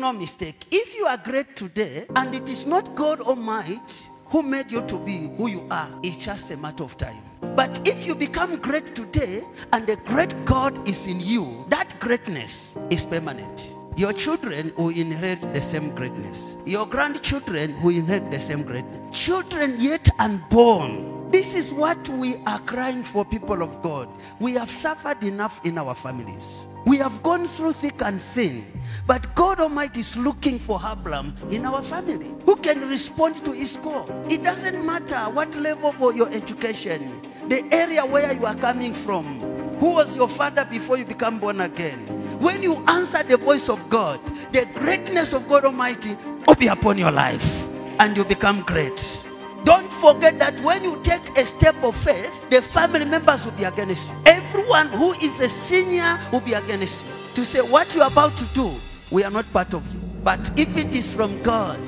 no mistake. If you are great today and it is not God Almighty who made you to be who you are, it's just a matter of time. But if you become great today and the great God is in you, that greatness is permanent. Your children will inherit the same greatness. Your grandchildren will inherit the same greatness. Children yet unborn. This is what we are crying for, people of God. We have suffered enough in our families. We have gone through thick and thin, but God Almighty is looking for Abraham in our family who can respond to his call. It doesn't matter what level for your education, the area where you are coming from, who was your father before you become born again. When you answer the voice of God, the greatness of God Almighty will be upon your life and you become great. Forget that when you take a step of faith, the family members will be against you. Everyone who is a senior will be against you. To say what you're about to do, we are not part of you. But if it is from God,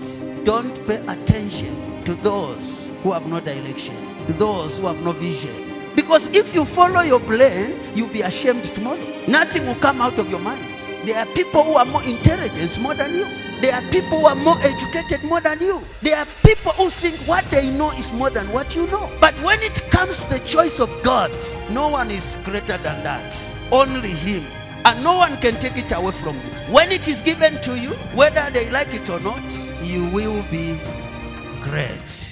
don't pay attention to those who have no direction, to those who have no vision. Because if you follow your plan, you'll be ashamed tomorrow. Nothing will come out of your mind. There are people who are more intelligent more than you. There are people who are more educated more than you. There are people who think what they know is more than what you know. But when it comes to the choice of God, no one is greater than that. Only Him. And no one can take it away from you. When it is given to you, whether they like it or not, you will be great.